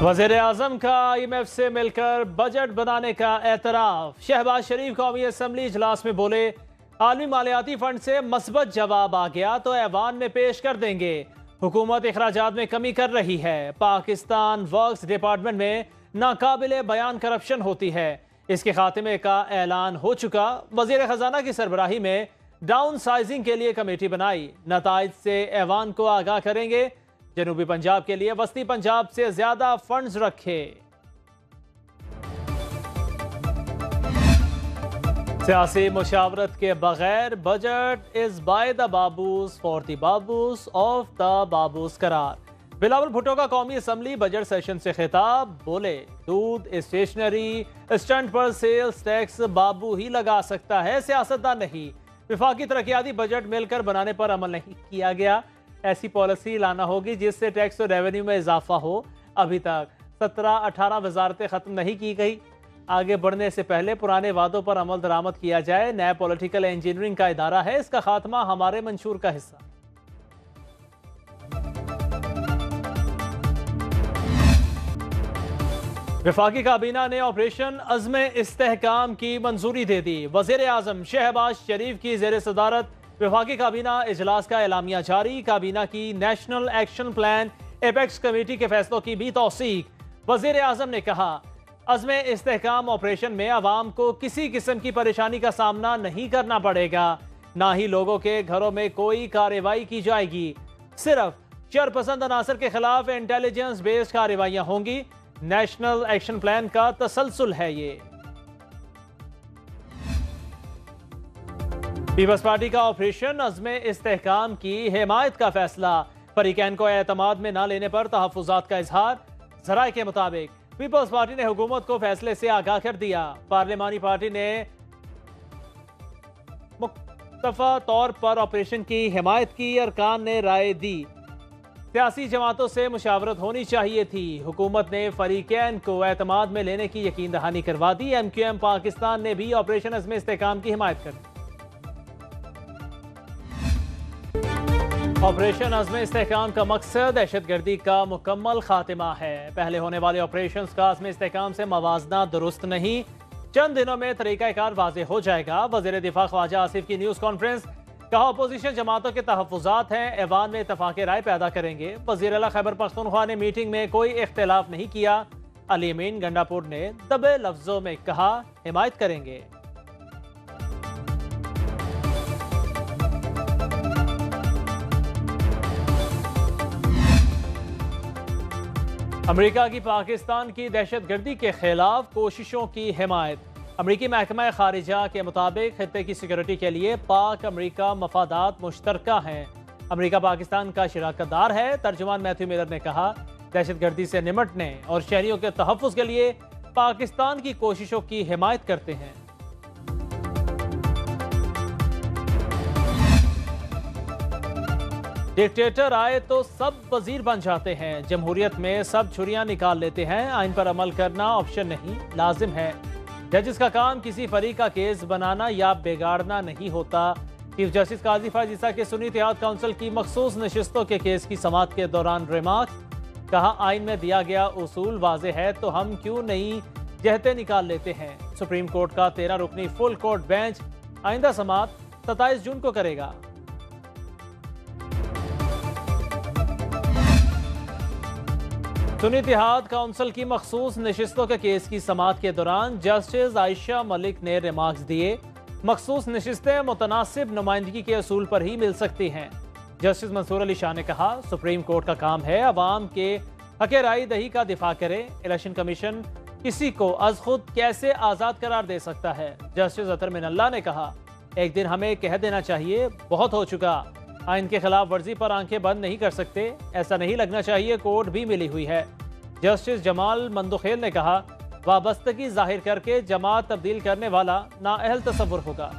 وزیر اعظم کا I am F سے مل کر بجٹ بنانے کا اعتراف۔ شہباز شریف قومی اسمبلی اجلاس میں بولے، عالمی مالیاتی فنڈ سے مثبت جواب آ گیا تو ایوان میں پیش کر دیں گے۔ حکومت اخراجات میں کمی کر رہی ہے۔ پاکستان ورکس ڈپارٹمنٹ میں ناقابل بیان کرپشن ہوتی ہے۔ اس کے خاتمے کا اعلان ہو چکا۔ وزیر خزانہ کی سربراہی میں ڈاؤن سائزنگ کے لیے کمیٹی بنائی۔ نتائج سے ایوان کو آگاہ کریں گے۔ جنوبی پنجاب کے لیے وسطی پنجاب سے زیادہ فنڈز رکھے۔ سیاسی مشاورت کے بغیر budget is by the babus for the babus of the babus قرار۔ بلاول بھٹو کا قومی اسمبلی بجٹ سیشن سے خطاب، بولے، دودھ اسٹیشنری اسٹنٹ پر سیلز ٹیکس بابو ہی لگا سکتا ہے سیاستدان نہیں۔ وفاقی ترقیاتی بجٹ مل کر بنانے پر عمل نہیں کیا گیا۔ ایسی پالیسی لانا ہوگی جس سے ٹیکس اور ریونیو میں اضافہ ہو۔ ابھی تک سترہ اٹھارہ وزارتیں ختم نہیں کی گئی۔ آگے بڑھنے سے پہلے پرانے وعدوں پر عمل درآمد کیا جائے۔ نئے پولیٹیکل انجینئرنگ کا ادارہ ہے۔ اس کا خاتمہ ہمارے منشور کا حصہ۔ وفاقی کابینہ نے آپریشن عزم استحکام کی منظوری دے دی۔ وزیر اعظم شہباز شریف کی زیر صدارت وفاقی کابینہ اجلاس کا اعلامیہ جاری۔ کابینہ کی national action plan apex committee کے فیصلوں کی بھی توثیق۔ وزیر اعظم نے کہا، عزم استحکام آپریشن میں عوام کو کسی قسم کی پریشانی کا سامنا نہیں کرنا پڑے گا۔ نہ ہی لوگوں کے گھروں میں کوئی کارروائی کی جائے گی۔ صرف چرپسند عناصر کے خلاف انٹیلیجنس بیسڈ کارروائیاں ہوں گی۔ نیشنل ایکشن پلان کا تسلسل ہے یہ۔ پیپلز پارٹی کا آپریشن، عزم استحکام کی حمایت کا فیصلہ۔ فریقین کو اعتماد میں نہ لینے پر تحفظات کا اظہار۔ ذرائع کے مطابق، پیپلز پارٹی نے حکومت کو فیصلے سے آگاہ کر دیا۔ پارلیمانی پارٹی نے مختفہ طور پر آپریشن کی حمایت کی، ارکان نے رائے دی۔ سیاسی جماعتوں سے مشاورت ہونی چاہیے تھی۔ حکومت نے فریقین کو اعتماد میں لینے کی یقین دہانی کروا دی۔ ایم کیو ایم پاکستان نے بھی آپریشن عزم استحکام کی حمایت کر دی۔ آپریشن عزم استحکام کا مقصد دہشت گردی کا مکمل خاتمہ ہے۔ پہلے ہونے والے آپریشنز کا عزم استحکام سے موازنہ درست نہیں۔ چند دنوں میں طریقہ کار واضح ہو جائے گا۔ وزیر دفاع خواجہ آصف کی نیوز کانفرنس کہا اپوزیشن جماعتوں کے تحفظات ہیں، ایوان میں اتفاق رائے پیدا کریں گے۔ وزیر اللہ خیبر پختونخوا نے میٹنگ میں کوئی اختلاف نہیں کیا۔ علی امین گنڈاپور نے دبے لفظوں میں کہا، حمایت کریں گے۔ امریکہ کی پاکستان کی دہشت گردی کے خلاف کوششوں کی حمایت۔ امریکی محکمہ خارجہ کے مطابق خطے کی سیکورٹی کے لیے پاک امریکہ مفادات مشترکہ ہیں۔ امریکہ پاکستان کا شراکت دار ہے، ترجمان میتھو میلر نے کہا، دہشت گردی سے نمٹنے اور شہریوں کے تحفظ کے لیے پاکستان کی کوششوں کی حمایت کرتے ہیں۔ ڈکٹیٹر آئے تو سب وزیر بن جاتے ہیں۔ جمہوریت میں سب چھریاں نکال لیتے ہیں۔ آئین پر عمل کرنا آپشن نہیں، لازم ہے۔ ججز کا کام کسی فریق کا کیس بنانا یا بگاڑنا نہیں ہوتا۔ چیف جسٹس قاضی فاجیسہ کے سنی اتحاد کونسل کی مخصوص نشستوں کے کیس کی سماعت کے دوران ریمارک۔ کہا، آئین میں دیا گیا اصول واضح ہے تو ہم کیوں نہیں جہتے نکال لیتے ہیں؟ سپریم کورٹ کا تیرہ رکنی فل کورٹ بینچ آئندہ سماعت ستائیس جون کو کرے گا۔ سنی اتحاد کونسل کی مخصوص نشستوں کے کیس کی سماعت کے دوران جسٹس عائشہ ملک نے ریمارکس دیے۔ مخصوص نشستیں متناسب نمائندگی کے اصول پر ہی مل سکتی ہیں۔ جسٹس منصور علی شاہ نے کہا، سپریم کورٹ کا کام ہے عوام کے حق رائے دہی کا دفاع کرے۔ الیکشن کمیشن کسی کو از خود کیسے آزاد قرار دے سکتا ہے؟ جسٹس اطر من اللہ نے کہا، ایک دن ہمیں کہہ دینا چاہیے، بہت ہو چکا۔ ہاں، آئین کے خلاف ورزی پر آنکھیں بند نہیں کر سکتے۔ ایسا نہیں لگنا چاہیے، کوٹ بھی ملی ہوئی ہے۔ جسٹس جمال مندخیل نے کہا، وابستگی ظاہر کر کے جماعت تبدیل کرنے والا نااہل تصور ہوگا۔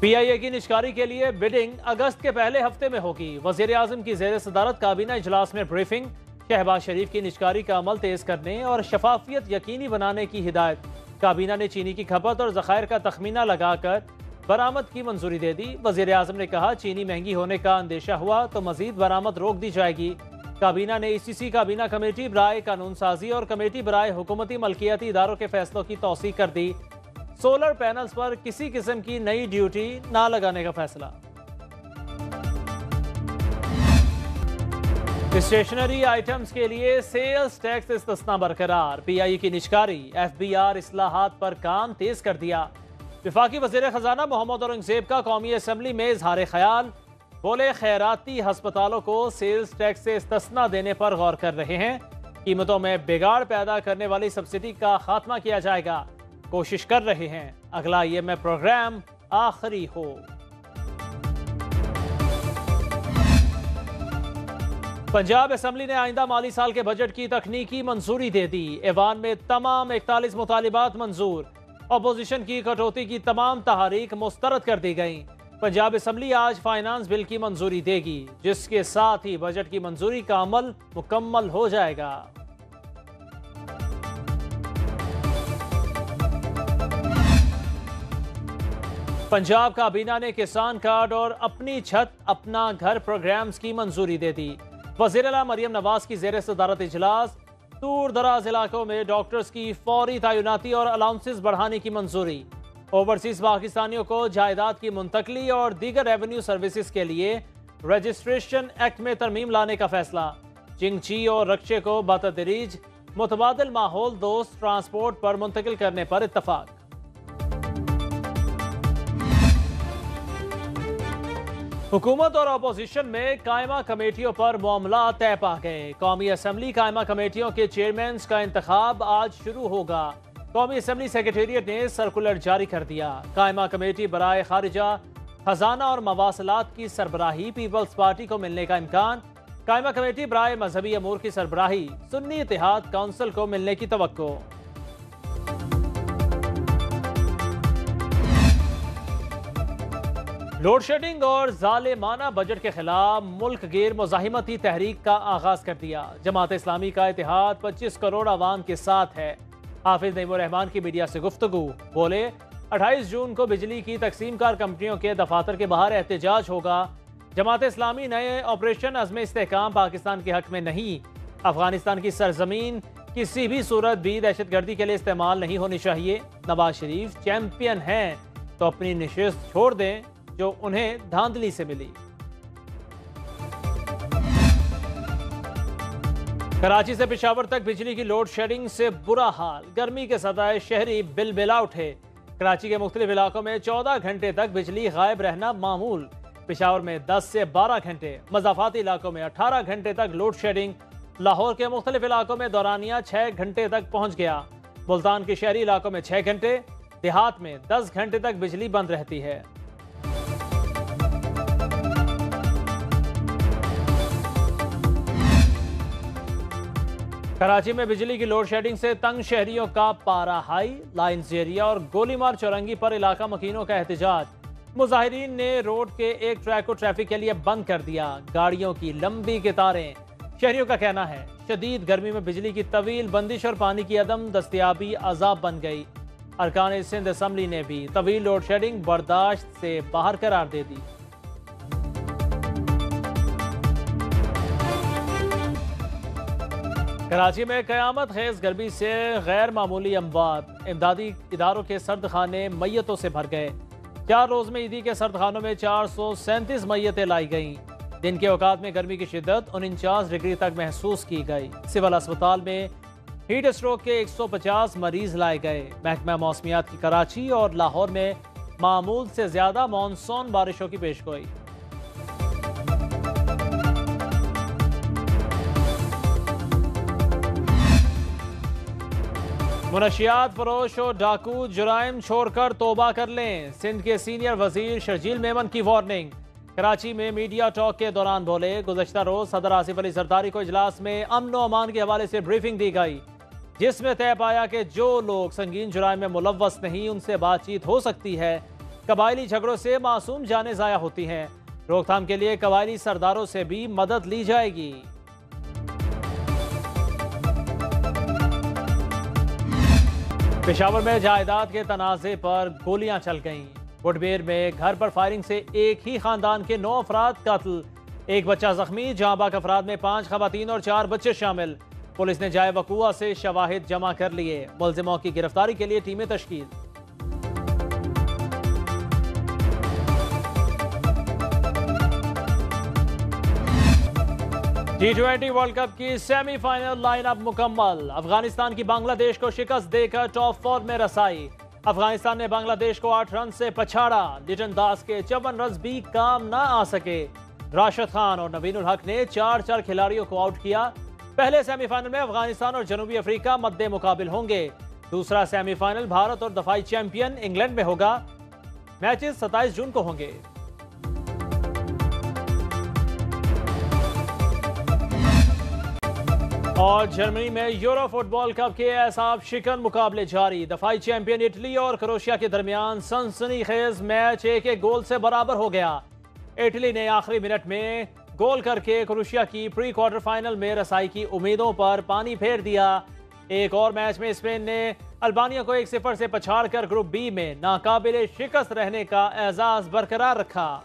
پی آئی اے کی نشکاری کے لیے بیڈنگ اگست کے پہلے ہفتے میں ہوگی۔ وزیر اعظم کی زیر صدارت کابینہ اجلاس میں بریفنگ شہباز شریف کی نشکاری کا عمل تیز کرنے اور شفافیت یقینی بنانے کی ہدایت۔ کابینہ نے چینی کی کھپت اور ذخائر کا تخمینہ لگا کر برآمد کی منظوری دے دی۔ وزیر اعظم نے کہا، چینی مہنگی ہونے کا اندیشہ ہوا تو مزید برآمد روک دی جائے گی۔ کابینہ نے ای سی سی کابینہ کمیٹی برائے قانون سازی اور کمیٹی برائے حکومتی ملکیتی اداروں کے فیصلوں کی توسیع کر دی۔ سولر پینلز پر کسی قسم کی نئی ڈیوٹی نہ لگانے کا فیصلہ۔ اسٹیشنری آئٹمز کے لیے سیلز ٹیکس استثنا برقرار۔ پی آئی کی نشکاری۔ ایف بی آر اصلاحات پر کام تیز کر دیا۔ وفاقی وزیر خزانہ محمد اورنگزیب کا قومی اسمبلی میں اظہار خیال۔ بولے خیراتی ہسپتالوں کو سیلز ٹیکس سے استثنا دینے پر غور کر رہے ہیں۔ قیمتوں میں بگاڑ پیدا کرنے والی سبسڈی کا خاتمہ کیا جائے گا۔ کوشش کر رہے ہیں۔ اگلا یہ میں پروگرام آخری ہو۔ پنجاب اسمبلی نے آئندہ مالی سال کے بجٹ کی تکنیکی منظوری دے دی۔ ایوان میں تمام اکتالیس مطالبات منظور۔ اپوزیشن کی کٹوتی کی تمام تحریک مسترد کر دی گئیں۔ پنجاب اسمبلی آج فائنانس بل کی منظوری دے گی، جس کے ساتھ ہی بجٹ کی منظوری کا عمل مکمل ہو جائے گا۔ پنجاب کابینہ نے کسان کارڈ اور اپنی چھت، اپنا گھر پروگرامز کی منظوری دے دی۔ وزیر اعلیٰ مریم نواز کی زیر صدارت اجلاس دور دراز علاقوں میں ڈاکٹرز کی فوری تعیناتی اور الاؤنسز بڑھانے کی منظوری۔ اوورسیز پاکستانیوں کو جائیداد کی منتقلی اور دیگر ریونیو سروسز کے لیے رجسٹریشن ایکٹ میں ترمیم لانے کا فیصلہ۔ چنگچی اور رکشے کو بتدریج متبادل ماحول دوست ٹرانسپورٹ پر منتقل کرنے پر اتفاق۔ حکومت اور اپوزیشن میں قائمہ کمیٹیوں پر معاملات طے پا گئے۔ قومی اسمبلی قائمہ کمیٹیوں کے چیئرمینز کا انتخاب آج شروع ہوگا۔ قومی اسمبلی سیکریٹریٹ نے سرکولر جاری کر دیا۔ قائمہ کمیٹی برائے خارجہ خزانہ اور مواصلات کی سربراہی پیپلز پارٹی کو ملنے کا امکان۔ قائمہ کمیٹی برائے مذہبی امور کی سربراہی، سنی اتحاد کونسل کو ملنے کی توقع۔ لوڈ شیڈنگ اور ظالمانہ بجٹ کے خلاف ملک گیر مزاحمتی تحریک کا آغاز کر دیا۔ جماعت اسلامی کا اتحاد پچیس کروڑ عوام کے ساتھ ہے۔ حافظ نعیم الرحمان کی میڈیا سے گفتگو۔ بولے، اٹھائیس جون کو بجلی کی تقسیم کار کمپنیوں کے دفاتر کے باہر احتجاج ہوگا۔ جماعت اسلامی نئے آپریشن عزم استحکام پاکستان کے حق میں نہیں۔ افغانستان کی سرزمین کسی بھی صورت بھی دہشت گردی کے لیے استعمال نہیں ہونی چاہیے۔ نواز شریف چیمپئن ہیں۔ تو اپنی نشست چھوڑ دیں۔ جو انہیں دھاندلی سے ملی۔ کراچی سے پشاور تک بجلی کی لوڈ شیڈنگ سے برا حال۔ گرمی کے سطح شہری بل بلا اٹھے۔ کراچی کے مختلف علاقوں میں چودہ گھنٹے تک بجلی غائب رہنا معمول۔ پشاور میں دس سے بارہ گھنٹے۔ مضافاتی علاقوں میں اٹھارہ گھنٹے تک لوڈ شیڈنگ۔ لاہور کے مختلف علاقوں میں دورانیہ چھ گھنٹے تک پہنچ گیا۔ ملتان کے شہری علاقوں میں چھ گھنٹے۔ دیہات میں دس گھنٹے تک بجلی بند رہتی ہے۔ کراچی میں بجلی کی لوڈ شیڈنگ سے تنگ شہریوں کا پارا ہائی، لائن زیریا اور گولی مار چورنگی پر علاقہ مکینوں کا احتجاج۔ مظاہرین نے روڈ کے ایک ٹریک کو ٹریفک کے لیے بند کر دیا۔ گاڑیوں کی لمبی قطاریں۔ شہریوں کا کہنا ہے، شدید گرمی میں بجلی کی طویل بندش اور پانی کی عدم دستیابی عذاب بن گئی۔ ارکان سندھ اسمبلی نے بھی طویل لوڈ شیڈنگ برداشت سے باہر قرار دے دی۔ کراچی میں قیامت خیز گرمی سے غیر معمولی اموات۔ امدادی اداروں کے سرد خانے میتوں سے بھر گئے۔ چار روز میں عیدی کے سرد خانوں میں چار سو سینتیس میتیں لائی گئیں۔ دن کے اوقات میں گرمی کی شدت انچاس ڈگری تک محسوس کی گئی۔ سول اسپتال میں ہیٹ اسٹروک کے ایک سو پچاس مریض لائے گئے۔ محکمہ موسمیات کی کراچی اور لاہور میں معمول سے زیادہ مانسون بارشوں کی پیش گوئی۔ منشیات، فروش اور ڈاکو جرائم چھوڑ کر توبہ کر لیں۔ سندھ کے سینئر وزیر شرجیل میمن کی وارننگ کراچی میں میڈیا ٹاک کے دوران بولے، گزشتہ روز صدر آصف علی سرداری کو اجلاس میں امن و امان کے حوالے سے بریفنگ دی گئی، جس میں طے پایا کہ جو لوگ سنگین جرائم میں ملوث نہیں، ان سے بات چیت ہو سکتی ہے۔ قبائلی جھگڑوں سے معصوم جانے ضائع ہوتی ہیں۔ روک تھام کے لیے قبائلی سرداروں سے بھی مدد لی جائے گی۔ پشاور میں جائیداد کے تنازع پر گولیاں چل گئیں۔ بیر میں گھر پر فائرنگ سے ایک ہی خاندان کے نو افراد قتل۔ ایک بچہ زخمی جہاں باق افراد میں پانچ خواتین اور چار بچے شامل۔ پولیس نے جائے وقوع سے شواہد جمع کر لیے۔ ملزموں کی گرفتاری کے لیے ٹیمیں تشکیل۔ ٹی ٹوینٹی ورلڈ کپ کی سیمی فائنل لائن اپ مکمل۔ افغانستان کی بنگلہ دیش کو شکست دے کر ٹاپ فور میں رسائی۔ افغانستان نے بنگلہ دیش کو آٹھ رن سے پچھاڑا۔ لٹن داس کے چون رنز بھی کام نہ آ سکے۔ راشد خان اور نوین الحق نے چار چار کھلاڑیوں کو آؤٹ کیا۔ پہلے سیمی فائنل میں افغانستان اور جنوبی افریقہ مد مقابل ہوں گے۔ دوسرا سیمی فائنل بھارت اور دفاعی چیمپئن انگلینڈ میں ہوگا۔ میچز ستائیس جون کو ہوں گے۔ اور جرمنی میں یورو فٹ بال کپ کے احساب شکن مقابلے جاری۔ دفاعی چیمپئن اٹلی اور کروشیا کے درمیان سنسنی خیز میچ ایک ایک گول سے برابر ہو گیا۔ اٹلی نے آخری منٹ میں گول کر کے کروشیا کی پری کوارٹر فائنل میں رسائی کی امیدوں پر پانی پھیر دیا۔ ایک اور میچ میں اسپین نے البانیا کو ایک صفر سے پچھاڑ کر گروپ بی میں ناقابل شکست رہنے کا اعزاز برقرار رکھا۔